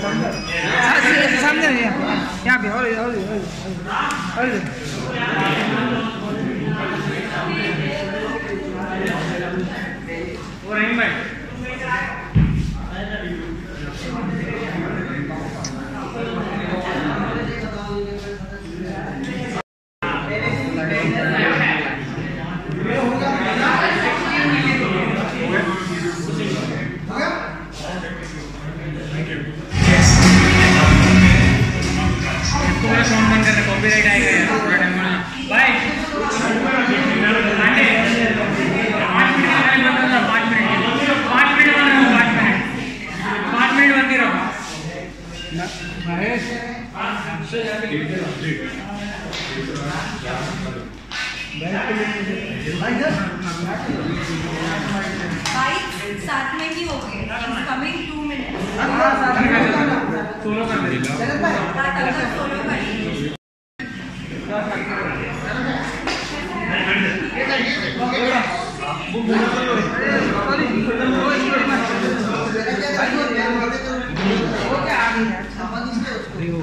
삼년 삼년이야. 야, 비 어디 어디 어디 어디. 오랜만. Copyright आएगा यार पूरा टाइम बोलना बाय आंटे पाँच मिनट के लिए बंद करना पाँच मिनट। पाँच मिनट बंद रहो पाँच मिनट। पाँच मिनट बंद ही रहो बाइक सात मिनट ही हो गए। कमिंग टू मिनट सोलो कर सोलो कर 哎呦，